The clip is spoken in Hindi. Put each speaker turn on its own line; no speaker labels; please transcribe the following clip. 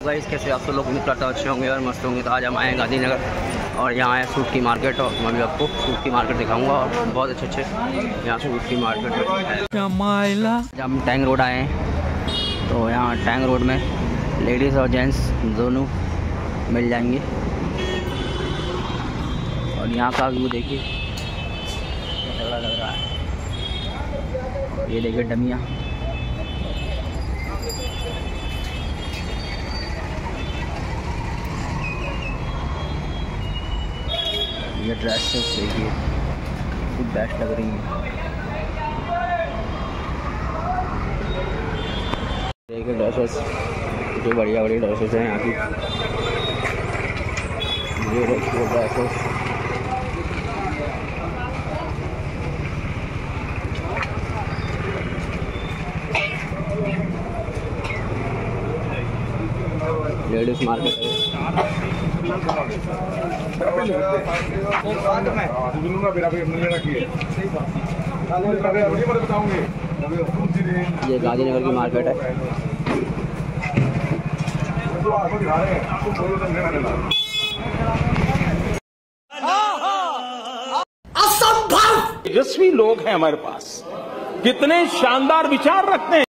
गाइस कैसे आप सब लोग? उम्मीद करता अच्छे होंगे और मस्त होंगे। तो आज हम आए हैं गांधीनगर और यहाँ आए सूट की मार्केट और मैं भी आपको सूट की मार्केट दिखाऊँगा और बहुत अच्छे अच्छे यहाँ सूट की मार्केट है। हम टैंग रोड आए हैं। तो यहाँ टैंग रोड में लेडीज़ और जेंट्स दोनों मिल जाएँगे। और यहाँ का व्यू देखिए तगड़ा लग रहा है। ये देखिए डमिया। ये ड्रेसेस देखिए खूब बेस्ट लग रही है। देखिए ड्रेसेस कितनी बढ़िया बढ़िया ड्रेसेस हैं यहाँ की। ये ड्रेसेस लेडीज़ मार्केट है। ये गांधीनगर की मार्केट है। असंभव।
तेजस्वी लोग हैं हमारे पास। कितने शानदार विचार रखते हैं।